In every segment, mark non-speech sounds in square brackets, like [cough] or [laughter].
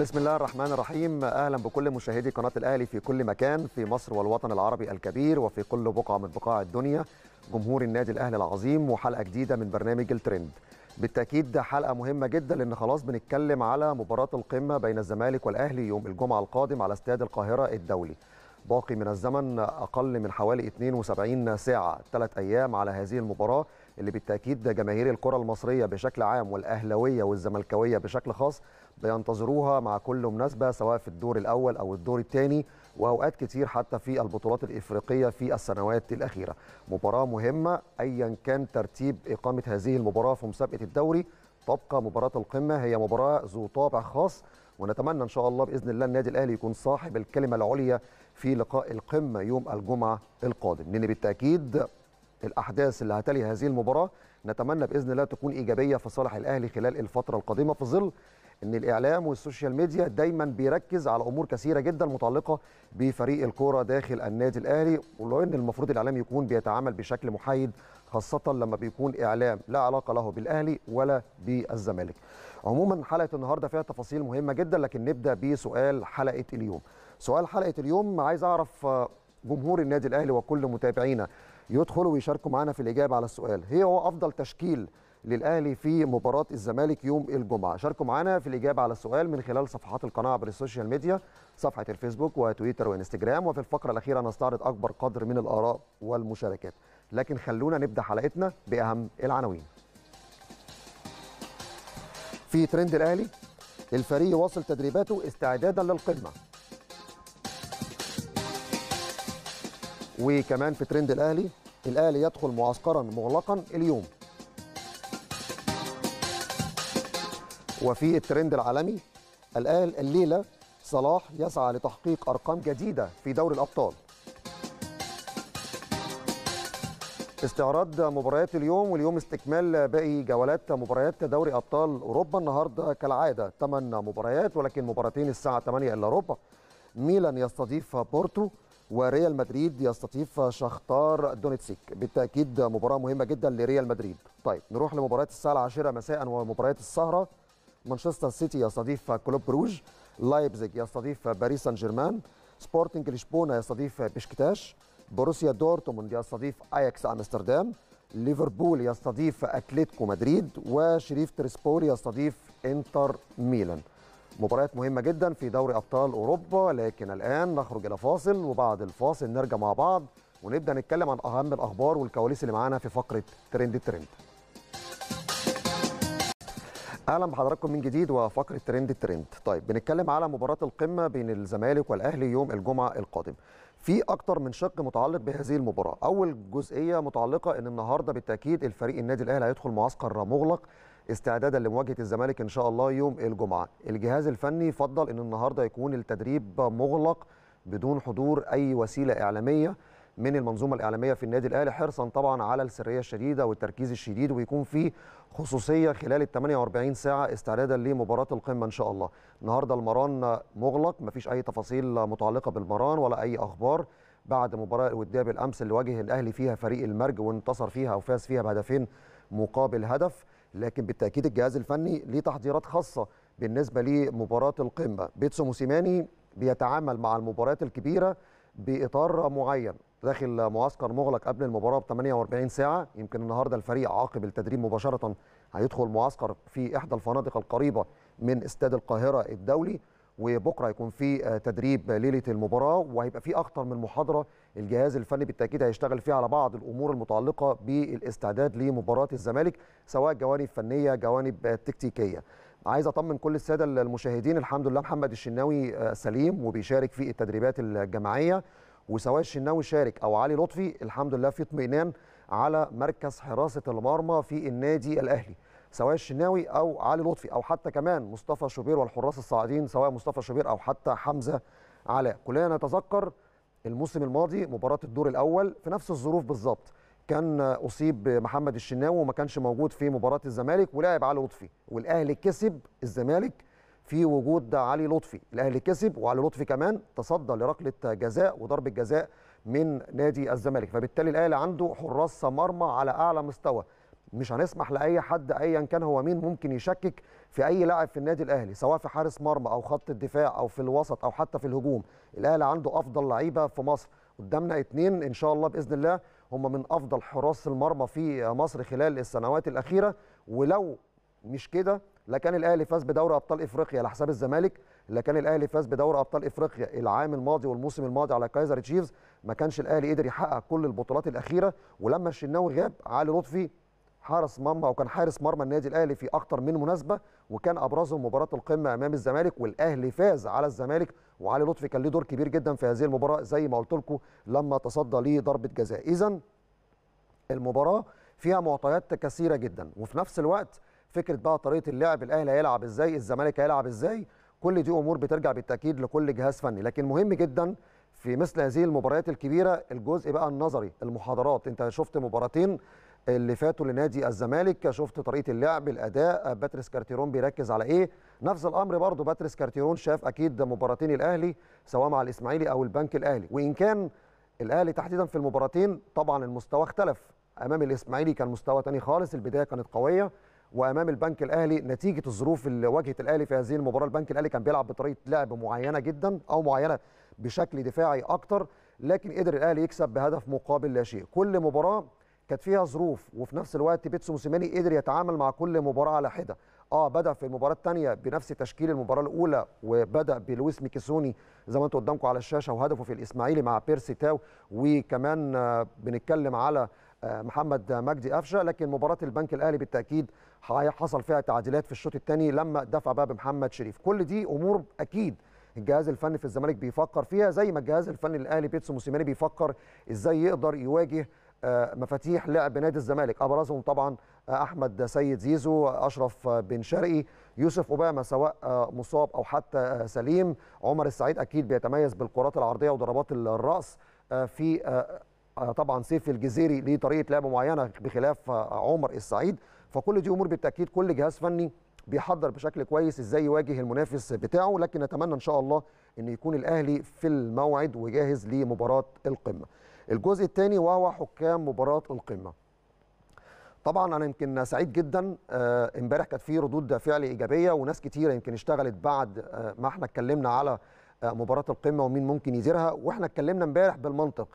بسم الله الرحمن الرحيم. أهلا بكل مشاهدي قناة الأهلي في كل مكان في مصر والوطن العربي الكبير وفي كل بقعة من بقاع الدنيا. جمهور النادي الأهلي العظيم وحلقة جديدة من برنامج الترند. بالتأكيد ده حلقة مهمة جدا لأن خلاص بنتكلم على مباراة القمة بين الزمالك والأهلي يوم الجمعة القادم على استاد القاهرة الدولي. باقي من الزمن أقل من حوالي 72 ساعة ثلاث أيام على هذه المباراة. اللي بالتأكيد جماهير الكرة المصرية بشكل عام والأهلاوية والزملكاوية بشكل خاص بينتظروها مع كل مناسبة سواء في الدور الأول أو الدور الثاني وأوقات كتير حتى في البطولات الإفريقية في السنوات الأخيرة. مباراة مهمة ايا كان ترتيب إقامة هذه المباراة في مسابقة الدوري تبقى مباراة القمة هي مباراة ذو طابع خاص ونتمنى إن شاء الله بإذن الله النادي الأهلي يكون صاحب الكلمة العليا في لقاء القمة يوم الجمعة القادم لأن بالتأكيد الأحداث اللي هتلي هذه المباراة نتمنى بإذن الله تكون إيجابية في صالح الأهلي خلال الفترة القادمة في ظل إن الإعلام والسوشيال ميديا دايما بيركز على أمور كثيرة جدا متعلقة بفريق الكورة داخل النادي الأهلي ولو ان المفروض الإعلام يكون بيتعامل بشكل محايد خاصة لما بيكون إعلام لا علاقة له بالأهلي ولا بالزمالك. عموما حلقة النهارده فيها تفاصيل مهمة جدا لكن نبدأ بسؤال حلقة اليوم. سؤال حلقة اليوم عايز أعرف جمهور النادي الأهلي وكل متابعينا يدخلوا ويشاركوا معنا في الإجابة على السؤال. هي هو أفضل تشكيل للأهلي في مباراة الزمالك يوم الجمعة؟ شاركوا معنا في الإجابة على السؤال من خلال صفحات القناة عبر السوشيال ميديا صفحة الفيسبوك وتويتر وإنستجرام. وفي الفقرة الأخيرة نستعرض أكبر قدر من الآراء والمشاركات. لكن خلونا نبدأ حلقتنا بأهم العناوين. في ترند الأهلي الفريق يواصل تدريباته استعدادا للقمة. وكمان في ترند الأهلي الأهلي يدخل معسكرا مغلقا اليوم. وفي الترند العالمي الآن الليلة صلاح يسعى لتحقيق أرقام جديدة في دوري الأبطال. استعراض مباريات اليوم واليوم استكمال باقي جولات مباريات دوري أبطال أوروبا النهاردة. كالعادة 8 مباريات ولكن مباراتين الساعة 8 إلا ربع. ميلان يستضيف بورتو. وريال مدريد يستضيف شختار دونيتسيك. بالتأكيد مباراة مهمة جدا لريال مدريد. طيب نروح لمباريات الساعة العاشرة مساء ومباريات السهرة. مانشستر سيتي يستضيف كلوب بروج لايبزيج يستضيف باريس سان جيرمان سبورتنج لشبونة يستضيف بشكتاش بروسيا دورتموند يستضيف أياكس أمستردام. ليفربول يستضيف اتلتيكو مدريد. وشيريف تيراسبول يستضيف إنتر ميلان. مباريات مهمة جدا في دوري أبطال أوروبا لكن الآن نخرج إلى فاصل وبعد الفاصل نرجع مع بعض ونبدأ نتكلم عن أهم الأخبار والكواليس اللي معانا في فقرة ترند الترند. أهلا بحضراتكم من جديد وفقرة ترند الترند. طيب بنتكلم على مباراة القمة بين الزمالك والأهلي يوم الجمعة القادم. في أكتر من شق متعلق بهذه المباراة. أول جزئية متعلقة إن النهارده بالتأكيد الفريق النادي الأهلي هيدخل معسكر مغلق استعدادا لمواجهة الزمالك إن شاء الله يوم الجمعة الجهاز الفني فضل إن النهارده يكون التدريب مغلق بدون حضور أي وسيلة إعلامية من المنظومة الإعلامية في النادي الأهلي حرصا طبعا على السرية الشديدة والتركيز الشديد ويكون في خصوصية خلال ال 48 ساعة استعدادا لمباراة القمة إن شاء الله. النهارده المران مغلق مفيش أي تفاصيل متعلقة بالمران ولا أي أخبار بعد مباراة الوديه بالامس اللي واجه الأهلي فيها فريق المرج وانتصر فيها أو فاز فيها بهدفين مقابل هدف لكن بالتأكيد الجهاز الفني ليه تحضيرات خاصة بالنسبة لمباراة القمة. بيتسو موسيماني بيتعامل مع المباريات الكبيرة بإطار معين. داخل معسكر مغلق قبل المباراة ب 48 ساعة. يمكن النهارده الفريق عقب التدريب مباشرة. هيدخل معسكر في إحدى الفنادق القريبة من استاد القاهرة الدولي. وبكرة هيكون في تدريب ليلة المباراة. وهيبقى في أكتر من محاضرة الجهاز الفني بالتأكيد هيشتغل فيها على بعض الأمور المتعلقة بالاستعداد لمباراة الزمالك سواء جوانب فنية جوانب تكتيكية. عايز أطمن كل السادة المشاهدين الحمد لله محمد الشناوي سليم وبيشارك في التدريبات الجماعية. وسواء الشناوي شارك أو علي لطفي الحمد لله في اطمئنان على مركز حراسة المرمى في النادي الأهلي. سواء الشناوي أو علي لطفي أو حتى كمان مصطفى شوبير والحراس الصاعدين سواء مصطفى شوبير أو حتى حمزة علاء. كلنا نتذكر الموسم الماضي مباراة الدور الأول في نفس الظروف بالظبط. كان أصيب محمد الشناوي وما كانش موجود في مباراة الزمالك ولعب علي لطفي. والأهلي كسب الزمالك في وجود علي لطفي. الأهلي كسب وعلي لطفي كمان تصدى لركلة جزاء وضربة جزاء من نادي الزمالك. فبالتالي الأهلي عنده حراس مرمى على أعلى مستوى. مش هنسمح لأي حد ايا كان هو مين ممكن يشكك في أي لاعب في النادي الأهلي سواء في حارس مرمى أو خط الدفاع أو في الوسط أو حتى في الهجوم الأهلي عنده أفضل لعيبة في مصر. قدامنا اتنين إن شاء الله بإذن الله هم من أفضل حراس المرمى في مصر خلال السنوات الأخيرة. ولو مش كده لكان الأهلي فاز بدوري أبطال إفريقيا على حساب الزمالك لكان الأهلي فاز بدوري أبطال إفريقيا العام الماضي والموسم الماضي على كايزر تشيفز. ما كانش الأهلي قدر يحقق كل البطولات الأخيرة ولما الشناوي غاب علي لطفي حارس مرمى أو كان حارس مرمى النادي الأهلي في أكتر من مناسبة وكان ابرزهم مباراة القمة أمام الزمالك والأهلي فاز على الزمالك وعلي لطفي كان له دور كبير جدا في هذه المباراة زي ما قلت لكم لما تصدى لضربة جزاء. اذا المباراة فيها معطيات كثيرة جدا وفي نفس الوقت فكرة بقى طريقة اللعب الأهلي هيلعب إزاي الزمالك هيلعب إزاي كل دي أمور بترجع بالتأكيد لكل جهاز فني. لكن مهم جدا في مثل هذه المباريات الكبيرة الجزء بقى النظري المحاضرات. أنت شفت مباراتين اللي فاتوا لنادي الزمالك. شفت طريقة اللعب الأداء. باتريس كارتيرون بيركز على إيه؟ نفس الأمر برضه باتريس كارتيرون شاف أكيد مباراتين الأهلي سواء مع الإسماعيلي أو البنك الأهلي. وإن كان الأهلي تحديدا في المباراتين طبعا المستوى اختلف. أمام الإسماعيلي كان مستوى تاني خالص البداية كانت قوية. وأمام البنك الأهلي نتيجة الظروف اللي واجهت الأهلي في هذه المباراة. البنك الأهلي كان بيلعب بطريقة لعب معينة جدا أو معينة بشكل دفاعي أكتر. لكن قدر الأهلي يكسب بهدف مقابل لا شيء. كل مباراة كانت فيها ظروف وفي نفس الوقت بيتسو موسيماني قدر يتعامل مع كل مباراة على حدة. آه بدأ في المباراة الثانية بنفس تشكيل المباراة الأولى وبدأ بلويس ميكيسوني زي ما أنتم قدامكم على الشاشة وهدفه في الإسماعيلي مع بيرسي تاو وكمان آه بنتكلم على آه محمد مجدي قفشة. لكن مباراة البنك الأهلي بالتأكيد حصل فيها تعديلات في الشوط الثاني لما دفع بقى بمحمد شريف. كل دي أمور أكيد الجهاز الفني في الزمالك بيفكر فيها زي ما الجهاز الفني الاهلي بيتسو موسيماني بيفكر إزاي يقدر يواجه مفاتيح لعب نادي الزمالك. أبرزهم طبعا أحمد سيد زيزو أشرف بن شرقي يوسف أوباما سواء مصاب أو حتى سليم. عمر السعيد أكيد بيتميز بالكرات العرضية وضربات الرأس في طبعا سيف الجزيري ليه طريقه لعب معينة بخلاف عمر السعيد. فكل دي أمور بالتأكيد كل جهاز فني بيحضر بشكل كويس إزاي يواجه المنافس بتاعه. لكن نتمنى إن شاء الله إن يكون الأهلي في الموعد وجاهز لمباراة القمة. الجزء الثاني وهو حكام مباراة القمة. طبعا أنا يمكن سعيد جدا امبارح كانت في ردود فعل إيجابية وناس كتيرة يمكن اشتغلت بعد ما إحنا اتكلمنا على مباراة القمة ومين ممكن يديرها وإحنا اتكلمنا امبارح بالمنطق.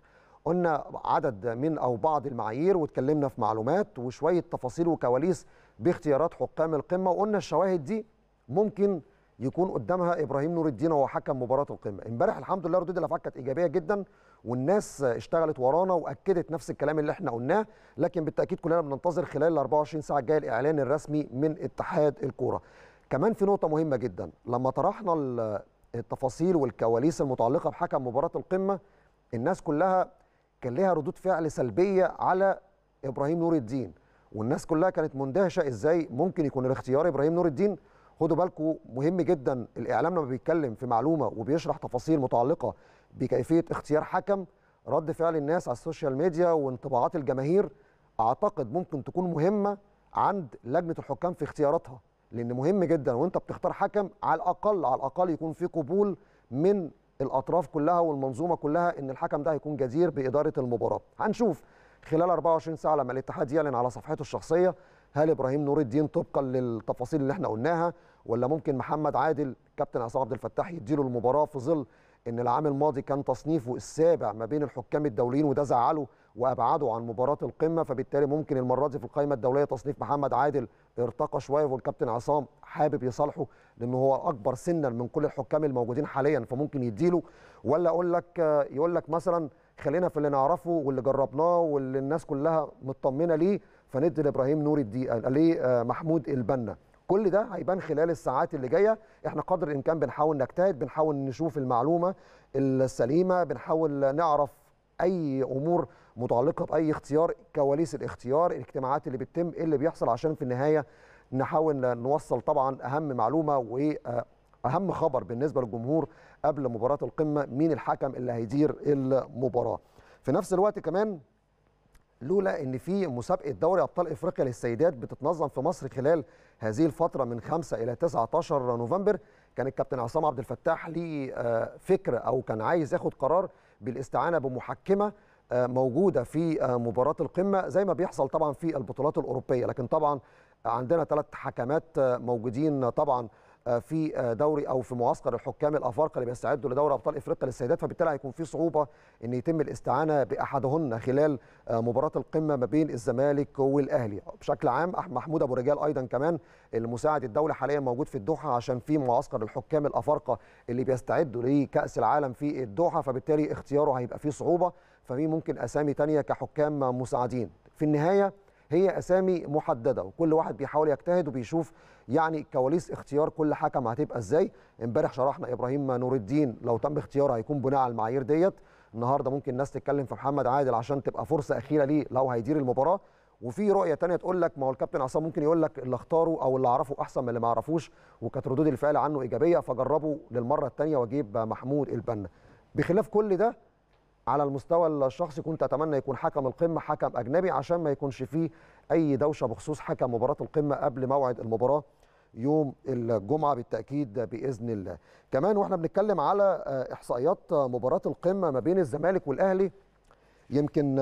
قلنا عدد من أو بعض المعايير واتكلمنا في معلومات وشوية تفاصيل وكواليس باختيارات حكام القمة وقلنا الشواهد دي ممكن يكون قدامها إبراهيم نور الدين وهو حكم مباراة القمة. امبارح الحمد لله ردود الأفعال كانت إيجابية جدا والناس اشتغلت ورانا وأكدت نفس الكلام اللي إحنا قلناه لكن بالتأكيد كلنا بننتظر خلال ال 24 ساعة الجاية الإعلان الرسمي من اتحاد الكورة. كمان في نقطة مهمة جدا لما طرحنا التفاصيل والكواليس المتعلقة بحكم مباراة القمة الناس كلها كان لها ردود فعل سلبية على إبراهيم نور الدين. والناس كلها كانت مندهشة إزاي ممكن يكون الاختيار إبراهيم نور الدين. خدوا بالكم مهم جدا الإعلام لما بيتكلم في معلومة وبيشرح تفاصيل متعلقة بكيفية اختيار حكم رد فعل الناس على السوشيال ميديا وانطباعات الجماهير أعتقد ممكن تكون مهمة عند لجنة الحكام في اختياراتها لأن مهم جدا وأنت بتختار حكم على الأقل على الأقل يكون في قبول من الأطراف كلها والمنظومة كلها إن الحكم ده هيكون جدير بإدارة المباراة. هنشوف خلال 24 ساعة لما الاتحاد يعلن على صفحته الشخصية هل إبراهيم نور الدين طبقا للتفاصيل اللي إحنا قلناها ولا ممكن محمد عادل كابتن عصام عبد الفتاح يديله المباراة في ظل إن العام الماضي كان تصنيفه السابع ما بين الحكام الدوليين وده زعله وأبعده عن مباراة القمة فبالتالي ممكن المرة دي في القائمة الدولية تصنيف محمد عادل ارتقى شوية والكابتن عصام حابب يصالحه لأنه هو أكبر سنا من كل الحكام الموجودين حاليا فممكن يديله. ولا أقول لك يقول لك مثلا خلينا في اللي نعرفه واللي جربناه واللي الناس كلها مطمنة ليه فندي لإبراهيم نور الدين ليه محمود البنا. كل ده هيبان خلال الساعات اللي جاية. إحنا قدر الإمكان بنحاول نجتهد بنحاول نشوف المعلومة السليمة بنحاول نعرف أي أمور متعلقة بأي اختيار كواليس الاختيار الاجتماعات اللي بتتم إيه اللي بيحصل عشان في النهاية نحاول نوصل طبعا أهم معلومة وأهم خبر بالنسبة للجمهور قبل مباراة القمة مين الحكم اللي هيدير المباراة. في نفس الوقت كمان لولا إن في مسابقة دوري أبطال إفريقيا للسيدات بتتنظم في مصر خلال هذه الفترة من 5 إلى 19 نوفمبر كان الكابتن عصام عبد الفتاح ليه فكره أو كان عايز ياخد قرار بالاستعانة بمحكمة موجودة في مباراة القمة زي ما بيحصل طبعا في البطولات الأوروبية. لكن طبعا عندنا ثلاث حكمات موجودين طبعا في دوري أو في معسكر الحكام الأفارقة اللي بيستعدوا لدوري أبطال إفريقيا للسيدات فبالتالي هيكون في صعوبة إن يتم الاستعانة بأحدهن خلال مباراة القمة ما بين الزمالك والأهلي. بشكل عام محمود أبو رجال أيضا كمان المساعد الدولي حاليا موجود في الدوحة عشان في معسكر الحكام الأفارقة اللي بيستعدوا لكأس العالم في الدوحة فبالتالي اختياره هيبقى فيه صعوبة. ففي ممكن أسامي ثانية كحكام مساعدين. في النهاية هي أسامي محددة وكل واحد بيحاول يجتهد وبيشوف يعني كواليس اختيار كل حكم هتبقى إزاي. امبارح شرحنا إبراهيم نور الدين لو تم اختياره هيكون بناء على المعايير ديت. النهارده ممكن الناس تتكلم في محمد عادل عشان تبقى فرصة أخيرة ليه لو هيدير المباراة. وفي رؤية ثانية تقول لك ما هو الكابتن عصام ممكن يقول لك اللي اختاره أو اللي أعرفه أحسن من اللي ما أعرفوش وكانت ردود الفعل عنه إيجابية فجربه للمرة الثانية وأجيب محمود البنا. بخلاف كل ده على المستوى الشخصي كنت أتمنى يكون حكم القمة حكم أجنبي عشان ما يكونش فيه أي دوشة بخصوص حكم مباراة القمة قبل موعد المباراة يوم الجمعة بالتأكيد بإذن الله. كمان وإحنا بنتكلم على إحصائيات مباراة القمة ما بين الزمالك والأهلي يمكن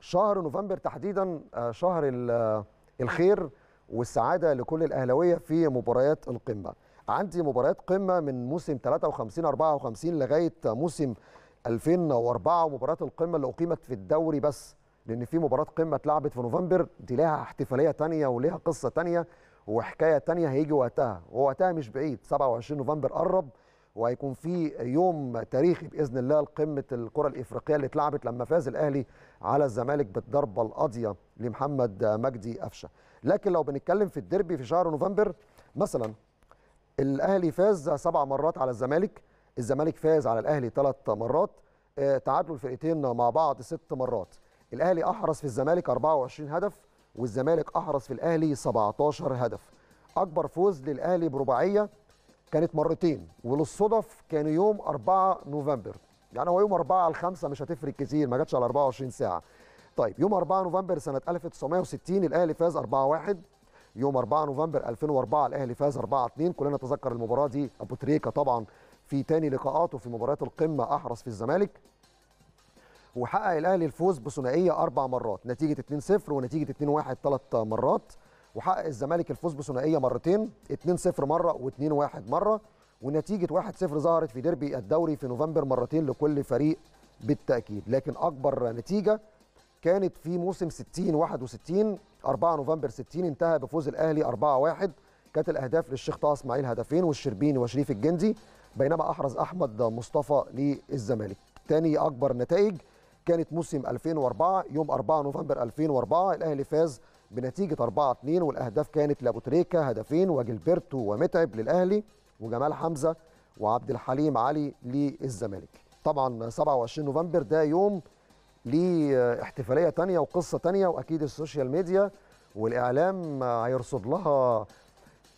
شهر نوفمبر تحديدا شهر الخير والسعادة لكل الأهلاوية في مباريات القمة. عندي مباريات قمة من موسم 53 54 لغاية موسم 2004 ومباراة القمة اللي أقيمت في الدوري بس لأن في مباراة قمة اتلعبت في نوفمبر دي لها احتفالية ثانية وليها قصة ثانية وحكاية ثانية هيجي وقتها ووقتها مش بعيد 27 نوفمبر قرب وهيكون في يوم تاريخي بإذن الله لقمة الكرة الإفريقية اللي اتلعبت لما فاز الأهلي على الزمالك بالضربة القاضية لمحمد مجدي قفشة. لكن لو بنتكلم في الديربي في شهر نوفمبر مثلا الأهلي فاز سبع مرات على الزمالك الزمالك فاز على الأهلي ثلاث مرات تعادلوا الفرقتين مع بعض ست مرات. الأهلي أحرز في الزمالك 24 هدف والزمالك أحرز في الأهلي 17 هدف. أكبر فوز للأهلي برباعية كانت مرتين وللصدف كان يوم 4 نوفمبر. يعني هو يوم 4 على 5 مش هتفرق كتير ما جاتش على 24 ساعة. طيب يوم 4 نوفمبر سنة 1960 الأهلي فاز 4-1 يوم 4 نوفمبر 2004 الأهلي فاز 4-2 كلنا نتذكر المباراة دي أبو تريكة طبعا في تاني لقاءاته في مباريات القمة أحرز في الزمالك. وحقق الأهلي الفوز بثنائية أربع مرات نتيجة 2-0 ونتيجة 2-1 ثلاث مرات. وحقق الزمالك الفوز بثنائية مرتين 2-0 مرة و2-1 مرة. ونتيجة 1-0 ظهرت في ديربي الدوري في نوفمبر مرتين لكل فريق بالتأكيد. لكن أكبر نتيجة كانت في موسم 60 61 4 نوفمبر 60 انتهى بفوز الأهلي 4-1 كانت الأهداف للشيخ طه إسماعيل هدفين والشربيني وشريف الجندي. بينما أحرز أحمد مصطفى للزمالك. تاني أكبر نتائج كانت موسم 2004 يوم 4 نوفمبر 2004 الأهلي فاز بنتيجة 4 2 والأهداف كانت لابو تريكه هدفين وجilberto ومتعب للأهلي وجمال حمزة وعبد الحليم علي للزمالك. طبعا 27 نوفمبر ده يوم ليه احتفاليه ثانية وقصة ثانية وأكيد السوشيال ميديا والإعلام هيرصد لها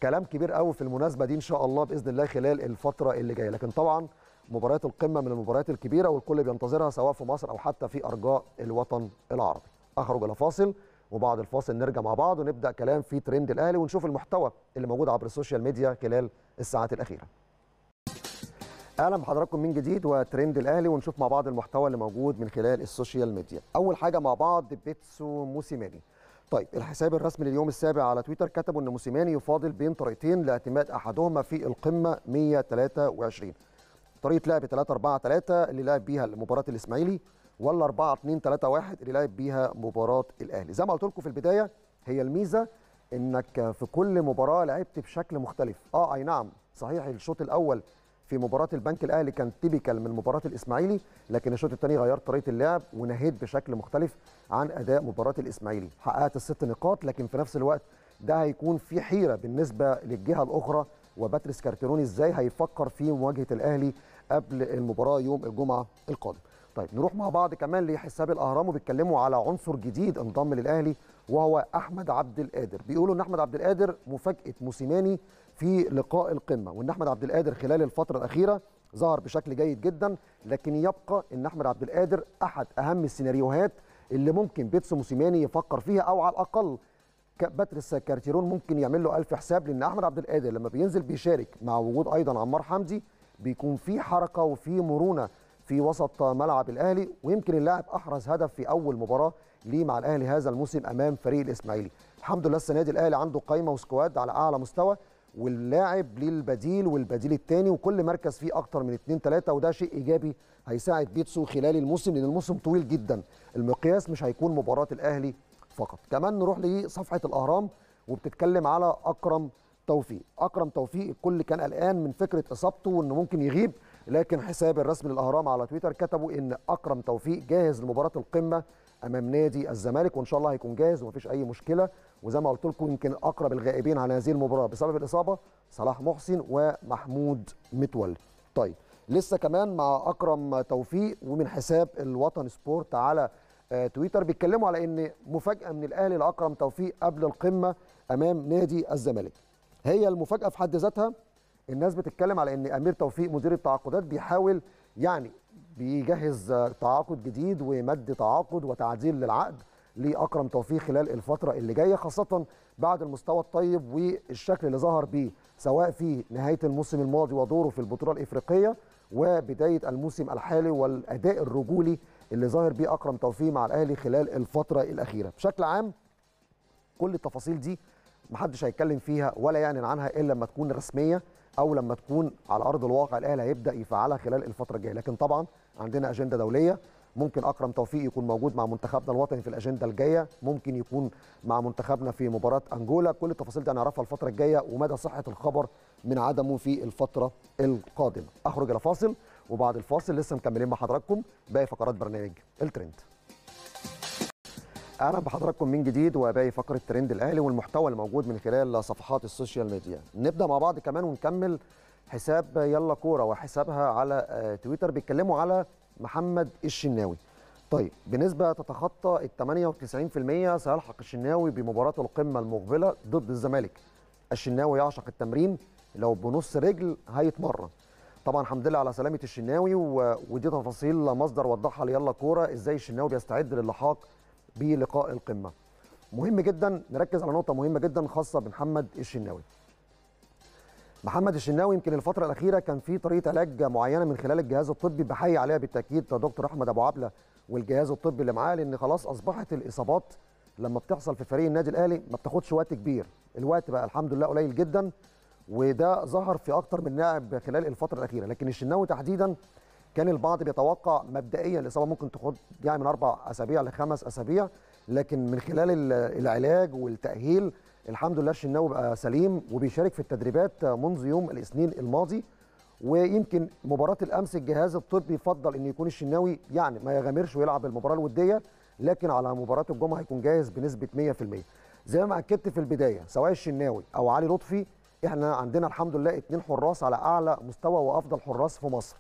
كلام كبير قوي في المناسبة دي إن شاء الله بإذن الله خلال الفترة اللي جاية. لكن طبعا مباريات القمة من المباريات الكبيرة والكل بينتظرها سواء في مصر أو حتى في أرجاء الوطن العربي. اخرج إلى فاصل وبعد الفاصل نرجع مع بعض ونبدأ كلام في ترند الأهلي ونشوف المحتوى اللي موجود عبر السوشيال ميديا خلال الساعات الأخيرة. أهلا بحضراتكم من جديد وترند الأهلي ونشوف مع بعض المحتوى اللي موجود من خلال السوشيال ميديا. أول حاجة مع بعض بيتسو موسيماني. طيب الحساب الرسمي لليوم السابع على تويتر كتبوا إن موسيماني يفاضل بين طريقتين لاعتماد أحدهما في القمة 123 طريقة لعب 3 4 3 اللي لعب بيها مباراه الإسماعيلي ولا 4 2 3 1 اللي لعب بيها مباراة الأهلي. زي ما قلت لكم في البداية هي الميزة إنك في كل مباراة لعبت بشكل مختلف. آه أي نعم صحيح الشوط الأول في مباراة البنك الأهلي كان typical من مباراة الإسماعيلي لكن الشوط الثاني غيرت طريقة اللعب ونهيت بشكل مختلف عن أداء مباراة الإسماعيلي. حققت الست نقاط لكن في نفس الوقت ده هيكون في حيرة بالنسبة للجهة الأخرى وباتريس كارتيرون إزاي هيفكر في مواجهة الأهلي قبل المباراة يوم الجمعة القادم. طيب نروح مع بعض كمان لحساب الأهرام وبيتكلموا على عنصر جديد انضم للأهلي وهو أحمد عبد القادر. بيقولوا إن أحمد عبد القادر مفاجأة موسيماني في لقاء القمة وإن أحمد عبد القادر خلال الفترة الأخيرة ظهر بشكل جيد جدا لكن يبقى إن أحمد عبد القادر أحد أهم السيناريوهات اللي ممكن بيتسو موسيماني يفكر فيها أو على الأقل باتريس كارتيرون ممكن يعمل له ألف حساب لأن أحمد عبد القادر لما بينزل بيشارك مع وجود أيضا عمار حمدي بيكون في حركة وفي مرونة في وسط ملعب الأهلي ويمكن اللاعب أحرز هدف في أول مباراة ليه مع الأهلي هذا الموسم أمام فريق الإسماعيلي. الحمد لله السنة دي الأهلي عنده قايمة وسكواد على أعلى مستوى واللاعب ليه البديل والبديل الثاني وكل مركز فيه أكتر من اثنين ثلاثة وده شيء إيجابي هيساعد بيتسو خلال الموسم لأن الموسم طويل جدا. المقياس مش هيكون مباراة الأهلي فقط. كمان نروح لصفحة الأهرام وبتتكلم على أكرم توفيق. أكرم توفيق الكل كان قلقان من فكرة إصابته وإنه ممكن يغيب لكن حساب الرسمي للأهرام على تويتر كتبوا إن أكرم توفيق جاهز لمباراة القمة امام نادي الزمالك وان شاء الله هيكون جاهز ومفيش اي مشكلة. وزي ما قلت لكم يمكن اقرب الغائبين عن هذه المباراة بسبب الاصابة صلاح محسن ومحمود متولي طيب لسه كمان مع اكرم توفيق ومن حساب الوطن سبورت على آه، تويتر بيتكلموا على ان مفاجأة من الاهلي لاكرم توفيق قبل القمة امام نادي الزمالك. هي المفاجأة في حد ذاتها؟ الناس بتتكلم على ان امير توفيق مدير التعاقدات بيحاول يعني بيجهز تعاقد جديد ومد تعاقد وتعديل للعقد لأكرم توفيق خلال الفترة اللي جاية خاصة بعد المستوى الطيب والشكل اللي ظهر بيه سواء في نهاية الموسم الماضي ودوره في البطولة الإفريقية وبداية الموسم الحالي والأداء الرجولي اللي ظاهر بيه أكرم توفيق مع الأهلي خلال الفترة الأخيرة. بشكل عام كل التفاصيل دي محدش هيتكلم فيها ولا يعلن عنها إلا لما تكون رسمية أو لما تكون على أرض الواقع الأهلي هيبدأ يفعلها خلال الفترة الجاية. لكن طبعا عندنا أجندة دولية. ممكن أكرم توفيق يكون موجود مع منتخبنا الوطني في الأجندة الجاية. ممكن يكون مع منتخبنا في مباراة أنجولا. كل التفاصيل دي هنعرفها الفترة الجاية ومدى صحة الخبر من عدمه في الفترة القادمة. أخرج إلى فاصل وبعد الفاصل لسه مكملين مع حضراتكم باقي فقرات برنامج الترند. أهلا بحضراتكم من جديد وباقي فقرة ترند الأهلي والمحتوى الموجود من خلال صفحات السوشيال ميديا. نبدأ مع بعض كمان ونكمل حساب يلا كورة وحسابها على آه، تويتر بيتكلموا على محمد الشناوي. طيب بنسبة تتخطى ال 98% سيلحق الشناوي بمباراة القمة المقبلة ضد الزمالك. الشناوي يعشق التمرين لو بنص رجل هيتمرن. طبعا الحمد لله على سلامة الشناوي. ودي تفاصيل مصدر وضحها ليلا كورة إزاي الشناوي بيستعد للحاق بلقاء القمة. مهم جدا نركز على نقطة مهمة جدا خاصة بمحمد الشناوي. محمد الشناوي يمكن الفترة الأخيرة كان في طريقة علاج معينة من خلال الجهاز الطبي بحيي عليها بالتأكيد دكتور أحمد أبو عبلة والجهاز الطبي اللي معاه لأن خلاص أصبحت الإصابات لما بتحصل في فريق النادي الأهلي ما بتاخدش وقت كبير. الوقت بقى الحمد لله قليل جدا وده ظهر في أكتر من لاعب خلال الفترة الأخيرة. لكن الشناوي تحديدا كان البعض بيتوقع مبدئيا الإصابة ممكن تاخد يعني من أربع أسابيع لخمس أسابيع لكن من خلال ال- العلاج والتأهيل الحمد لله الشناوي بقى سليم وبيشارك في التدريبات منذ يوم الاثنين الماضي ويمكن مباراة الأمس الجهاز الطبي يفضل إن يكون الشناوي يعني ما يغامرش ويلعب المباراة الودية لكن على مباراة الجمعة هيكون جاهز بنسبة 100% زي ما أكدت في البداية سواء الشناوي أو علي لطفي إحنا عندنا الحمد لله اتنين حراس على أعلى مستوى وأفضل حراس في مصر.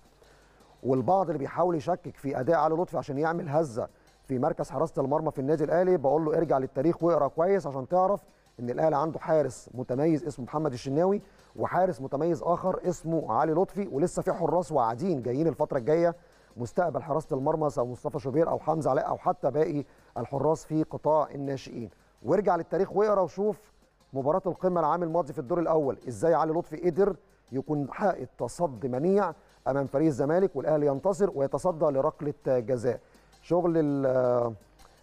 والبعض اللي بيحاول يشكك في أداء علي لطفي عشان يعمل هزة في مركز حراسة المرمى في النادي الأهلي بقول له ارجع للتاريخ واقرأ كويس عشان تعرف إن الأهلي عنده حارس متميز اسمه محمد الشناوي وحارس متميز آخر اسمه علي لطفي ولسه في حراس واعدين جايين الفترة الجاية مستقبل حراسة المرمى سواء مصطفى شوبير أو حمزة علاء أو حتى باقي الحراس في قطاع الناشئين. وارجع للتاريخ واقرأ وشوف مباراة القمة العام الماضي في الدور الأول إزاي علي لطفي قدر يكون حائط تصدي منيع أمام فريق الزمالك والأهلي ينتصر ويتصدى لركلة جزاء. شغل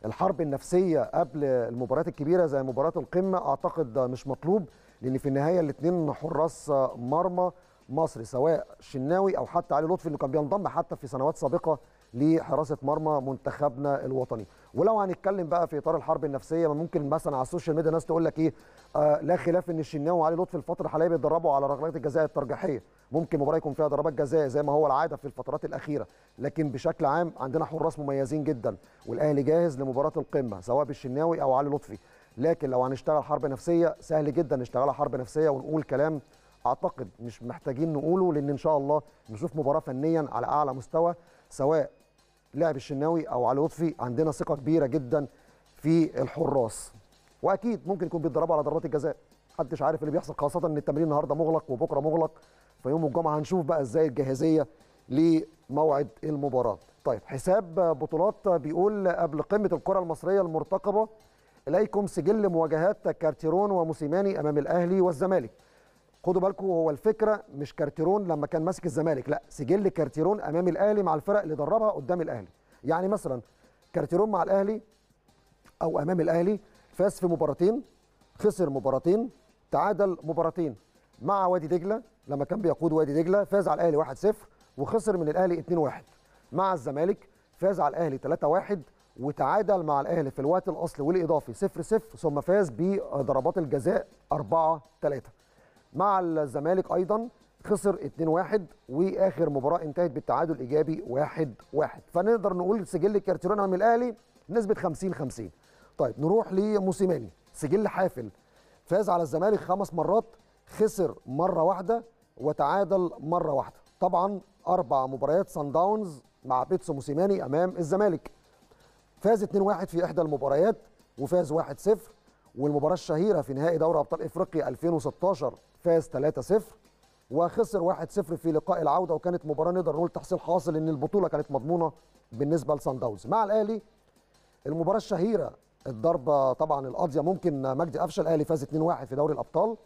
الحرب النفسية قبل المباريات الكبيرة زي مباراة القمة أعتقد مش مطلوب لأن في النهاية الاثنين حراس مرمى مصري سواء شناوي أو حتى علي لطفي اللي كان بينضم حتى في سنوات سابقة لحراسة مرمى منتخبنا الوطني. ولو هنتكلم بقى في إطار الحرب النفسية ممكن مثلا على السوشيال ميديا ناس تقول لك إيه آه لا خلاف إن الشناوي وعلي لطفي الفترة الحالية بيتدربوا على ركلات الجزاء الترجيحية. ممكن مباراة يكون فيها ضربات جزاء زي ما هو العادة في الفترات الأخيرة. لكن بشكل عام عندنا حراس مميزين جدا والأهلي جاهز لمباراة القمة سواء بالشناوي أو علي لطفي. لكن لو هنشتغل حرب نفسية سهل جدا نشتغلها حرب نفسية ونقول كلام أعتقد مش محتاجين نقوله لأن إن شاء الله نشوف مباراة فنيا على أعلى مستوى سواء لعب الشناوي أو علي لطفي عندنا ثقة كبيرة جدا في الحراس. وأكيد ممكن يكون بيتدربوا على ضربات الجزاء. محدش عارف اللي بيحصل خاصة إن التمرين النهارده مغلق وبكرة مغلق. فيوم الجمعة هنشوف بقى إزاي الجاهزية لموعد المباراة. طيب حساب بطولات بيقول قبل قمة الكرة المصرية المرتقبة إليكم سجل مواجهات كارتيرون وموسيماني أمام الأهلي والزمالك. خدوا بالكم هو الفكرة مش كارتيرون لما كان ماسك الزمالك لا سجل كارتيرون أمام الأهلي مع الفرق اللي دربها قدام الأهلي. يعني مثلا كارتيرون مع الأهلي أو أمام الأهلي فاز في مباراتين خسر مباراتين تعادل مباراتين مع وادي دجلة لما كان بيقود وادي دجلة فاز على الأهلي 1-0 وخسر من الأهلي 2-1 مع الزمالك فاز على الأهلي 3-1 وتعادل مع الأهلي في الوقت الأصلي والإضافي 0-0 ثم فاز بضربات الجزاء 4-3 مع الزمالك أيضا خسر 2-1 وآخر مباراة انتهت بالتعادل إيجابي 1-1 فنقدر نقول سجل كارتيرون من الأهلي نسبة 50 50 طيب نروح لموسيماني. سجل حافل. فاز على الزمالك خمس مرات خسر مرة واحدة وتعادل مرة واحدة. طبعا أربع مباريات سان داونز مع بيتسو موسيماني أمام الزمالك. فاز 2-1 في إحدى المباريات وفاز 1-0 والمباراة الشهيرة في نهائي دوري أبطال إفريقيا 2016 فاز 3-0 وخسر 1-0 في لقاء العودة وكانت مباراة نقدر نقول تحصيل حاصل إن البطولة كانت مضمونة بالنسبة لصن داونز. مع الأهلي المباراة الشهيرة الضربة طبعا القاضية محمد مجدي قفشة الأهلي فاز 2-1 في دوري الأبطال.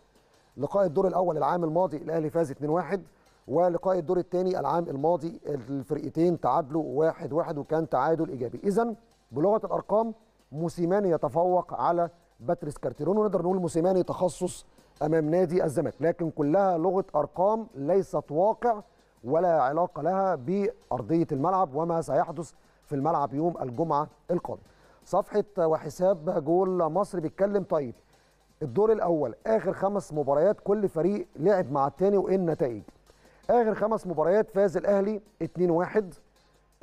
لقاء الدور الأول العام الماضي الأهلي فاز 2-1 ولقاء الدور الثاني العام الماضي الفرقتين تعادلوا 1-1 وكان تعادل إيجابي. اذا بلغة الأرقام موسيماني يتفوق على باتريس كارتيرون ونقدر نقول موسيماني تخصص أمام نادي الزمالك. لكن كلها لغة أرقام ليست واقع ولا علاقة لها بأرضية الملعب وما سيحدث في الملعب يوم الجمعة القادم. صفحة وحساب جول مصر بيتكلم طيب الدور الأول آخر خمس مباريات كل فريق لعب مع الثاني وإيه النتائج؟ آخر خمس مباريات فاز الأهلي 2-1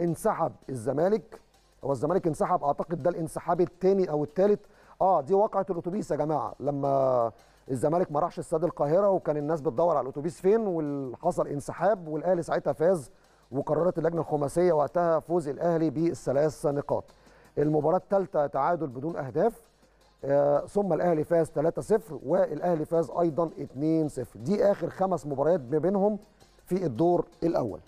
انسحب الزمالك هو الزمالك انسحب أعتقد ده الانسحاب الثاني أو الثالث آه دي واقعة الأتوبيس يا جماعة. لما الزمالك ما راحش استاد القاهرة وكان الناس بتدور على الأتوبيس فين وحصل انسحاب والأهلي ساعتها فاز وقررت اللجنة الخماسية وقتها فوز الأهلي بالثلاث نقاط. المباراة الثالثه تعادل بدون أهداف. آه ثم الأهلي فاز 3-0 والأهلي فاز أيضا 2-0 دي آخر خمس مباريات ما بينهم في الدور الأول.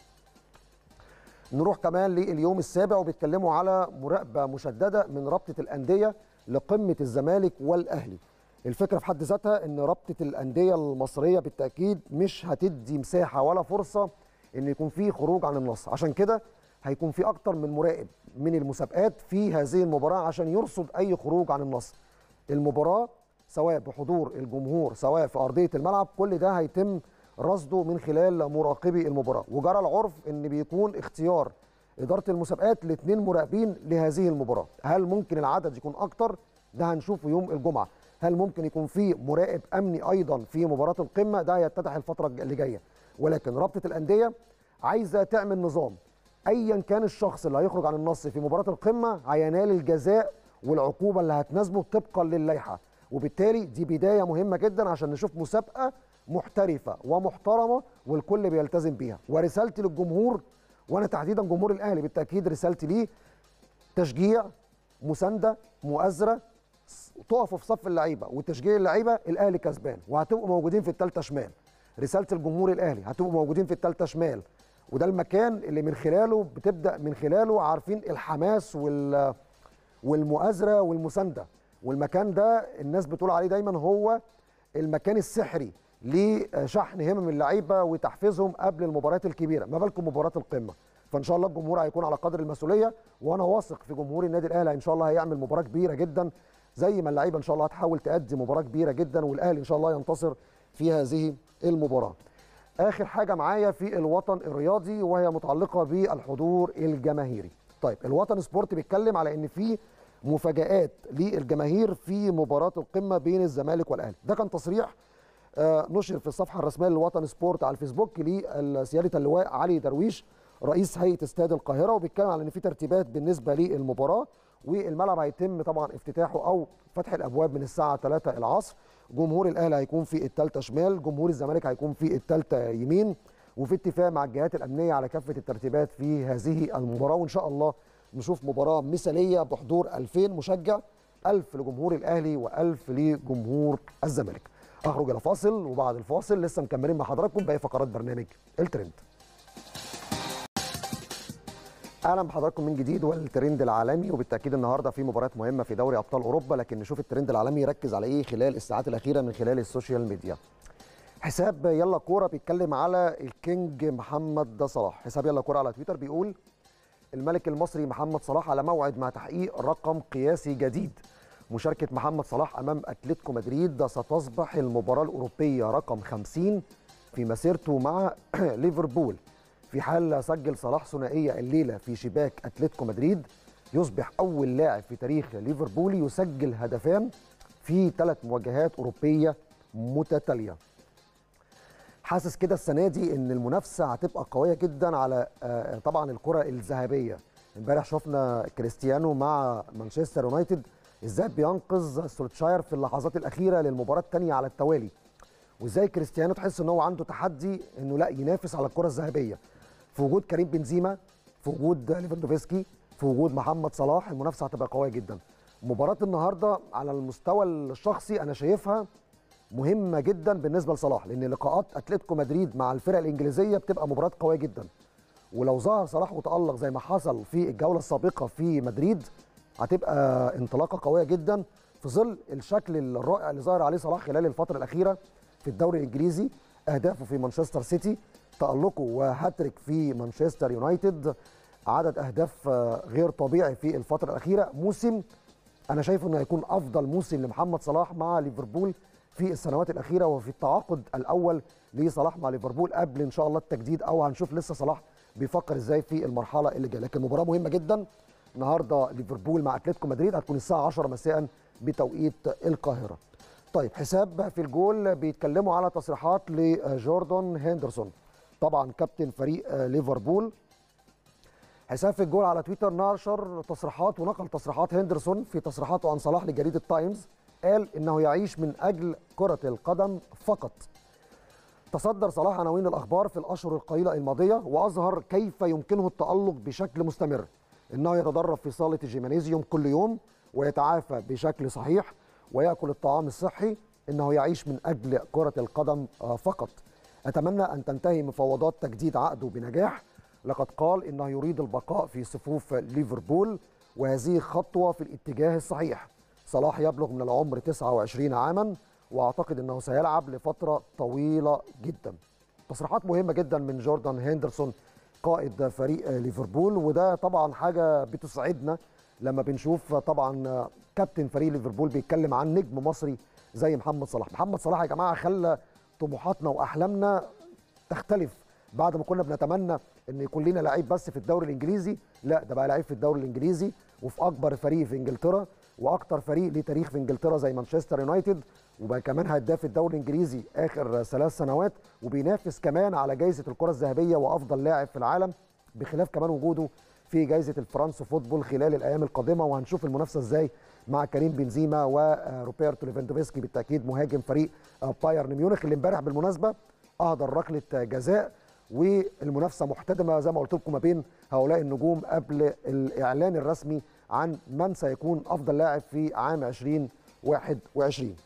نروح كمان لليوم السابع وبيتكلموا على مراقبة مشددة من رابطة الأندية لقمة الزمالك والأهلي. الفكرة في حد ذاتها إن رابطة الأندية المصرية بالتأكيد مش هتدي مساحة ولا فرصة إن يكون في خروج عن النص. عشان كده هيكون في أكتر من مراقب من المسابقات في هذه المباراة عشان يرصد أي خروج عن النص. المباراة سواء بحضور الجمهور سواء في أرضية الملعب كل ده هيتم رصده من خلال مراقبي المباراة. وجرى العرف إن بيكون اختيار إدارة المسابقات لاثنين مراقبين لهذه المباراة. هل ممكن العدد يكون أكتر؟ ده هنشوفه يوم الجمعة. هل ممكن يكون في مراقب أمني أيضا في مباراة القمة؟ ده هيتضح الفترة اللي جاية. ولكن رابطة الأندية عايزة تعمل نظام. ايا كان الشخص اللي هيخرج عن النص في مباراة القمة هينال الجزاء والعقوبة اللي هتناسبه طبقا للائحة. وبالتالي دي بداية مهمة جدا عشان نشوف مسابقة محترفة ومحترمة والكل بيلتزم بيها. ورسالتي للجمهور وأنا تحديدا جمهور الأهلي بالتأكيد رسالتي ليه تشجيع مساندة مؤازرة تقفوا في صف اللعيبة وتشجيع اللعيبة الأهلي كسبان وهتبقوا موجودين في الثالثه شمال. رسالة الجمهور الأهلي هتبقوا موجودين في الثالثه شمال. وده المكان اللي من خلاله بتبدأ من خلاله عارفين الحماس وال والمؤازرة والمساندة. والمكان ده الناس بتقول عليه دايما هو المكان السحري لشحن همم اللعيبة وتحفيزهم قبل المباريات الكبيرة. ما بالكم مباراة القمة؟ فإن شاء الله الجمهور هيكون على قدر المسؤولية وأنا واثق في جمهور النادي الأهلي إن شاء الله هيعمل مباراة كبيرة جدا. زي ما اللعيبة إن شاء الله هتحاول تأدي مباراة كبيرة جدا والأهلي إن شاء الله ينتصر في هذه المباراة. آخر حاجة معايا في الوطن الرياضي وهي متعلقة بالحضور الجماهيري. طيب الوطن سبورت بيتكلم على إن في مفاجآت للجماهير في مباراة القمة بين الزمالك والأهلي. ده كان تصريح نشر في الصفحة الرسمية للوطن سبورت على الفيسبوك لسيادة اللواء علي درويش رئيس هيئة استاد القاهرة وبيتكلم على إن في ترتيبات بالنسبة للمباراة والملعب هيتم طبعا افتتاحه أو فتح الأبواب من الساعة 3 العصر. جمهور الأهلي هيكون في الثالثه شمال جمهور الزمالك هيكون في الثالثه يمين وفي اتفاق مع الجهات الأمنية على كافة الترتيبات في هذه المباراة. وإن شاء الله نشوف مباراة مثالية بحضور 2000 مشجع 1000 لجمهور الأهلي و1000 لجمهور الزمالك. أخرج إلى فاصل وبعد الفاصل لسه مكملين مع حضراتكم باقي فقرات برنامج الترند. أهلا بحضراتكم من جديد والترند العالمي وبالتأكيد النهارده في مباريات مهمة في دوري أبطال أوروبا لكن نشوف الترند العالمي يركز على إيه خلال الساعات الأخيرة من خلال السوشيال ميديا. حساب يلا كورة بيتكلم على الكينج محمد صلاح. حساب يلا كورة على تويتر بيقول الملك المصري محمد صلاح على موعد مع تحقيق رقم قياسي جديد. مشاركة محمد صلاح أمام أتلتيكو مدريد ستصبح المباراة الأوروبية رقم 50 في مسيرته مع [clears throat] ليفربول. في حال سجل صلاح ثنائية الليلة في شباك أتلتيكو مدريد يصبح أول لاعب في تاريخ ليفربول يسجل هدفان في ثلاث مواجهات أوروبية متتالية. حاسس كده السنة دي إن المنافسة هتبقى قوية جدا على آه، طبعا الكرة الذهبية. إمبارح شفنا كريستيانو مع مانشستر يونايتد إزاي بينقذ سولتشاير في اللحظات الأخيرة للمباراة الثانية على التوالي؟ وإزاي كريستيانو تحس إن هو عنده تحدي إنه لا ينافس على الكرة الذهبية؟ في وجود كريم بنزيما في وجود ليفاندوفسكي في وجود محمد صلاح المنافسة هتبقى قوية جدا. مباراة النهارده على المستوى الشخصي أنا شايفها مهمة جدا بالنسبة لصلاح لأن لقاءات أتلتيكو مدريد مع الفرق الإنجليزية بتبقى مباراة قوية جدا. ولو ظهر صلاح وتألق زي ما حصل في الجولة السابقة في مدريد هتبقى انطلاقة قوية جدا في ظل الشكل الرائع اللي ظهر عليه صلاح خلال الفترة الأخيرة في الدوري الإنجليزي. أهدافه في مانشستر سيتي تألقه وهاتريك في مانشستر يونايتد. عدد أهداف غير طبيعي في الفترة الأخيرة. موسم أنا شايف إنه هيكون أفضل موسم لمحمد صلاح مع ليفربول في السنوات الأخيرة وفي التعاقد الأول لصلاح مع ليفربول قبل إن شاء الله التجديد أو هنشوف لسه صلاح بيفكر إزاي في المرحلة اللي جاية. لكن مباراة مهمة جدا. النهارده ليفربول مع أتلتيكو مدريد هتكون الساعة 10 مساء بتوقيت القاهرة. طيب حساب في الجول بيتكلموا على تصريحات لجوردون هندرسون طبعا كابتن فريق ليفربول. حساب في الجول على تويتر نشر تصريحات ونقل تصريحات هندرسون في تصريحاته عن صلاح لجريدة تايمز قال إنه يعيش من أجل كرة القدم فقط. تصدر صلاح عناوين الأخبار في الأشهر القليلة الماضية وأظهر كيف يمكنه التألق بشكل مستمر. إنه يتدرب في صالة الجيمانيزيوم كل يوم ويتعافى بشكل صحيح ويأكل الطعام الصحي إنه يعيش من أجل كرة القدم فقط. أتمنى أن تنتهي مفاوضات تجديد عقده بنجاح. لقد قال إنه يريد البقاء في صفوف ليفربول وهذه خطوة في الاتجاه الصحيح. صلاح يبلغ من العمر 29 عاما وأعتقد إنه سيلعب لفترة طويلة جدا. تصريحات مهمة جدا من جوردان هندرسون قائد فريق ليفربول وده طبعا حاجة بتسعدنا لما بنشوف طبعا كابتن فريق ليفربول بيتكلم عن نجم مصري زي محمد صلاح. محمد صلاح يا جماعة خلى طموحاتنا وأحلامنا تختلف بعد ما كنا بنتمنى إن يكون لنا لعيب بس في الدوري الإنجليزي. لا ده بقى لعيب في الدوري الإنجليزي وفي أكبر فريق في إنجلترا. وأكتر فريق ليه تاريخ في انجلترا زي مانشستر يونايتد وبقى كمان هداف الدوري الانجليزي آخر ثلاث سنوات وبينافس كمان على جائزه الكرة الذهبية وأفضل لاعب في العالم بخلاف كمان وجوده في جائزه الفرانس فوتبول خلال الأيام القادمة. وهنشوف المنافسة إزاي مع كريم بنزيما وروبرتو ليفاندوفسكي بالتأكيد مهاجم فريق بايرن ميونخ. اللي امبارح بالمناسبة أهدر ركلة جزاء والمنافسة محتدمة زي ما قلت لكم ما بين هؤلاء النجوم قبل الإعلان الرسمي عن من سيكون أفضل لاعب في عام 2021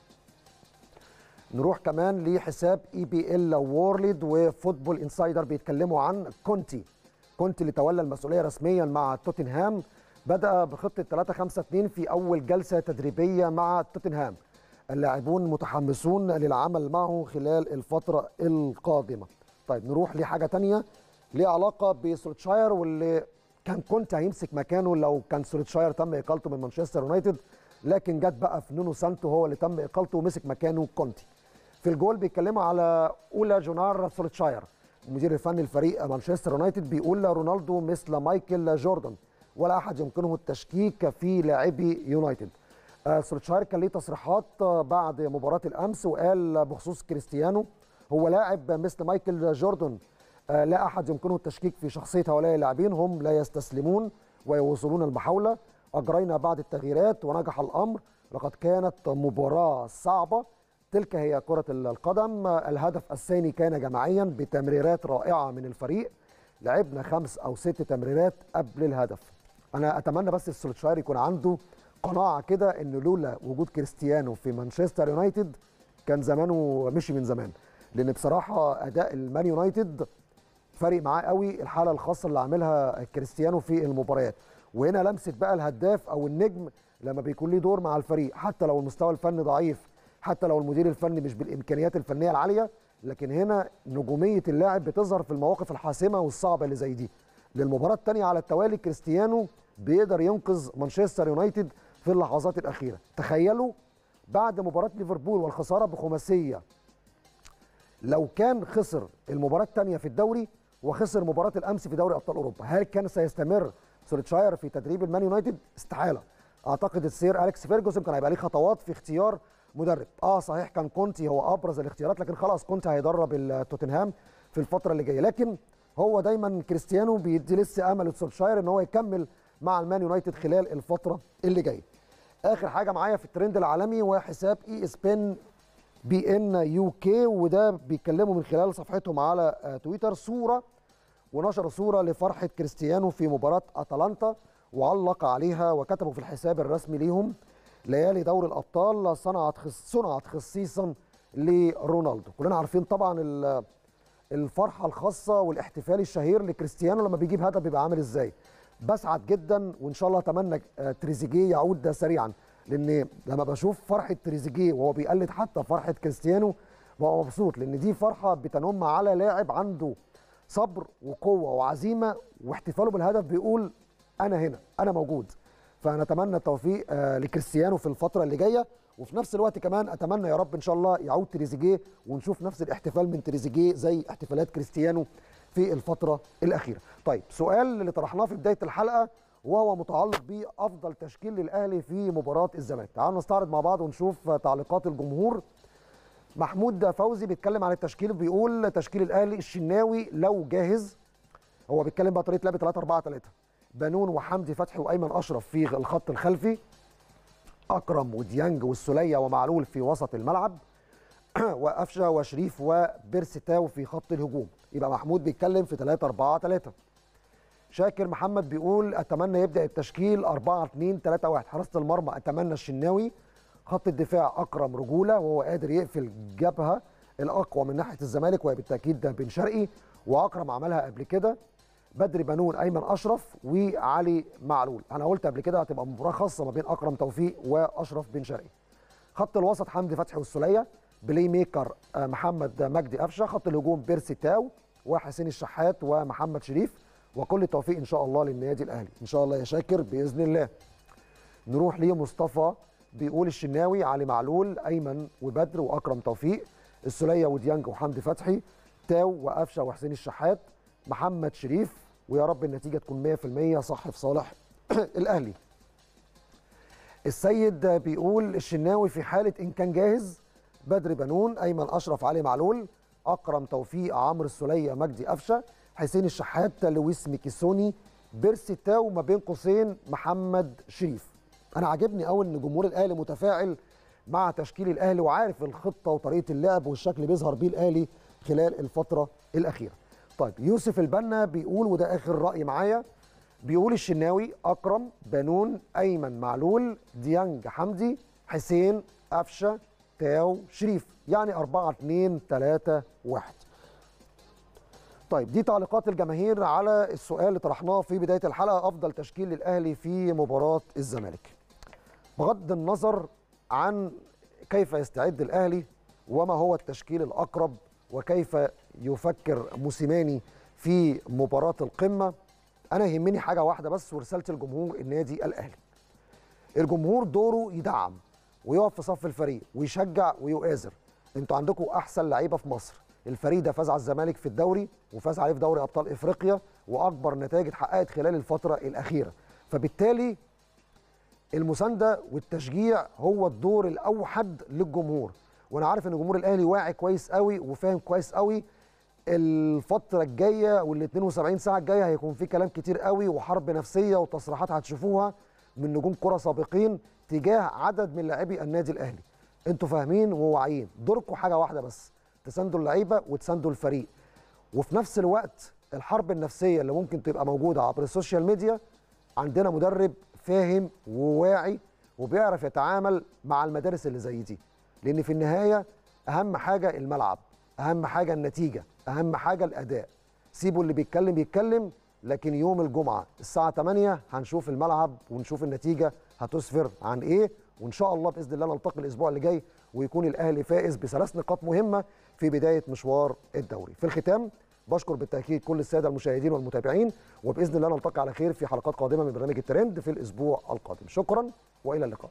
نروح كمان لحساب EPL World و Football Insider بيتكلموا عن كونتي. كونتي اللي تولى المسؤولية رسميا مع توتنهام بدأ بخطة 3 5 2 في أول جلسة تدريبية مع توتنهام. اللاعبون متحمسون للعمل معه خلال الفترة القادمة. طيب نروح لحاجة تانية ليها علاقة بسولتشاير واللي كان كونتي هيمسك مكانه لو كان سولتشاير تم إقالته من مانشستر يونايتد لكن جت بقى في نونو سانتو هو اللي تم إقالته ومسك مكانه كونتي. في الجول بيتكلموا على أولا جونار سولتشاير المدير الفني لفريق مانشستر يونايتد بيقول رونالدو مثل مايكل جوردن ولا أحد يمكنه التشكيك في لاعبي يونايتد. آه سولتشاير كان ليه تصريحات بعد مباراة الأمس وقال بخصوص كريستيانو هو لاعب مثل مايكل جوردن لا أحد يمكنه التشكيك في شخصية هؤلاء اللاعبين هم لا يستسلمون ويواصلون المحاولة. أجرينا بعض التغييرات ونجح الأمر. لقد كانت مباراة صعبة. تلك هي كرة القدم. الهدف الثاني كان جماعيا بتمريرات رائعة من الفريق. لعبنا خمس أو ست تمريرات قبل الهدف. أنا أتمنى بس سولتشاير يكون عنده قناعة كده إن لولا وجود كريستيانو في مانشستر يونايتد كان زمانه مشي من زمان. لأن بصراحة أداء المان يونايتد فارق معاه قوي الحاله الخاصه اللي عاملها كريستيانو في المباريات. وهنا لمسة بقى الهداف أو النجم لما بيكون ليه دور مع الفريق حتى لو المستوى الفني ضعيف حتى لو المدير الفني مش بالإمكانيات الفنية العالية لكن هنا نجومية اللاعب بتظهر في المواقف الحاسمة والصعبة اللي زي دي. للمباراة الثانية على التوالي كريستيانو بيقدر ينقذ مانشستر يونايتد في اللحظات الأخيرة. تخيلوا بعد مباراة ليفربول والخسارة بخماسية لو كان خسر المباراة الثانية في الدوري وخسر مباراة الأمس في دوري أبطال أوروبا. هل كان سيستمر سوليتشاير في تدريب المان يونايتد؟ استحالة. أعتقد السير أليكس فيرجسون كان هيبقى ليه خطوات في اختيار مدرب. آه صحيح كان كونتي هو أبرز الاختيارات لكن خلاص كونتي هيدرب توتنهام في الفترة اللي جاية. لكن هو دايما كريستيانو بيدي لسه أمل لسولشاير إن هو يكمل مع المان يونايتد خلال الفترة اللي جاية. آخر حاجة معايا في الترند العالمي وحساب إي إس بن بي إن يو كي وده بيتكلموا من خلال صفحتهم على تويتر. صورة ونشر صورة لفرحة كريستيانو في مباراة أتلانتا وعلق عليها وكتبوا في الحساب الرسمي ليهم ليالي دوري الأبطال صنعت. صنعت خصيصا لرونالدو كلنا عارفين طبعا الفرحة الخاصة والاحتفال الشهير لكريستيانو لما بيجيب هدف بيبقى عامل إزاي بسعد جدا وإن شاء الله أتمنى تريزيجيه يعود ده سريعا لأن لما بشوف فرحة تريزيجيه وهو بيقلد حتى فرحة كريستيانو ببقى مبسوط لأن دي فرحة بتنم على لاعب عنده صبر وقوة وعزيمة واحتفاله بالهدف بيقول أنا هنا أنا موجود فنتمنى التوفيق لكريستيانو في الفترة اللي جاية وفي نفس الوقت كمان أتمنى يا رب إن شاء الله يعود تريزيجيه ونشوف نفس الاحتفال من تريزيجيه زي احتفالات كريستيانو في الفترة الأخيرة. طيب سؤال اللي طرحناه في بداية الحلقة وهو متعلق بأفضل تشكيل للأهلي في مباراة الزمالك. تعالوا نستعرض مع بعض ونشوف تعليقات الجمهور. محمود فوزي بيتكلم عن التشكيل بيقول تشكيل الأهلي الشناوي لو جاهز. هو بيتكلم بقى طريقة لعب 3 4 3 بنون وحمدي فتحي وأيمن أشرف في الخط الخلفي. أكرم وديانج والسولية ومعلول في وسط الملعب. [clears throat] وقفشة وشريف وبيرستاو في خط الهجوم. يبقى محمود بيتكلم في 3 4 3 شاكر محمد بيقول أتمنى يبدأ التشكيل 4 2 3 1 حراسة المرمى أتمنى الشناوي خط الدفاع أكرم رجولة وهو قادر يقفل جبهة الأقوى من ناحية الزمالك وهي بالتأكيد ده بن شرقي وأكرم عملها قبل كده. بدري بنون أيمن أشرف وعلي معلول. أنا قلت قبل كده هتبقى مباراة خاصة ما بين أكرم توفيق وأشرف بن شرقي. خط الوسط حمدي فتحي والسوليه playmaker محمد مجدي قفشة خط الهجوم بيرسي تاو وحسين الشحات ومحمد شريف وكل التوفيق إن شاء الله للنادي الأهلي. إن شاء الله يا شاكر بإذن الله. نروح لمصطفى بيقول الشناوي علي معلول أيمن وبدر وأكرم توفيق السوليه وديانج وحمدي فتحي تاو وقفشة وحسين الشحات محمد شريف ويا رب النتيجة تكون 100% صح في صالح [coughs] الأهلي. السيد بيقول الشناوي في حالة إن كان جاهز بدر بنون أيمن أشرف علي معلول أكرم توفيق عمرو السوليه مجدي قفشة حسين الشحات لويس ميكيسوني بيرسي تاو ما بين قوسين محمد شريف. أنا عاجبني قوي إن جمهور الأهلي متفاعل مع تشكيل الأهلي وعارف الخطة وطريقة اللعب والشكل اللي بيظهر بيه الأهلي خلال الفترة الأخيرة. طيب يوسف البنا بيقول وده آخر رأي معايا. بيقول الشناوي أكرم بنون أيمن معلول ديانج حمدي حسين قفشة تاو شريف. يعني 4 2 3 1 طيب دي تعليقات الجماهير على السؤال اللي طرحناه في بداية الحلقة. أفضل تشكيل للأهلي في مباراة الزمالك. بغض النظر عن كيف يستعد الأهلي وما هو التشكيل الأقرب وكيف يفكر موسيماني في مباراة القمة أنا يهمني حاجة واحدة بس ورسالة الجمهور النادي الأهلي. الجمهور دوره يدعم ويقف في صف الفريق ويشجع ويؤازر. أنتوا عندكم أحسن لعيبة في مصر. الفريق ده فاز على الزمالك في الدوري وفاز عليه في دوري أبطال إفريقيا وأكبر نتائج اتحققت خلال الفترة الأخيرة. فبالتالي المساندة والتشجيع هو الدور الأوحد للجمهور. وأنا عارف إن جمهور الأهلي واعي كويس قوي وفاهم كويس قوي. الفترة الجاية وال 72 ساعة الجاية هيكون في كلام كتير قوي وحرب نفسية وتصريحات هتشوفوها من نجوم كرة سابقين تجاه عدد من لاعبي النادي الأهلي. أنتوا فاهمين وواعيين. دوركم حاجة واحدة بس تساندوا اللعيبة وتساندوا الفريق. وفي نفس الوقت الحرب النفسية اللي ممكن تبقى موجودة عبر السوشيال ميديا عندنا مدرب فاهم وواعي وبيعرف يتعامل مع المدارس اللي زي دي. لأن في النهاية أهم حاجة الملعب أهم حاجة النتيجة أهم حاجة الأداء. سيبوا اللي بيتكلم يتكلم لكن يوم الجمعة الساعة 8 هنشوف الملعب ونشوف النتيجة هتسفر عن إيه وإن شاء الله بإذن الله نلتقي الأسبوع اللي جاي ويكون الأهلي فائز بثلاث نقاط مهمة في بداية مشوار الدوري. في الختام بشكر بالتأكيد كل السادة المشاهدين والمتابعين وبإذن الله نلتقي على خير في حلقات قادمة من برنامج الترند في الأسبوع القادم. شكرا وإلى اللقاء.